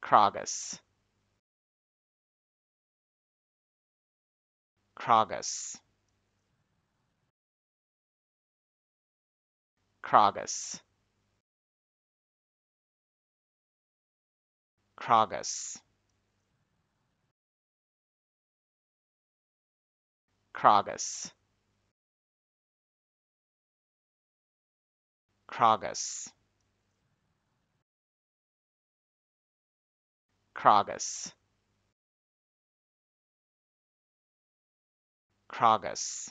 Kragas. Kragas. Kragas. Kragas. Kragas. Kragas. Kragas. Kragas.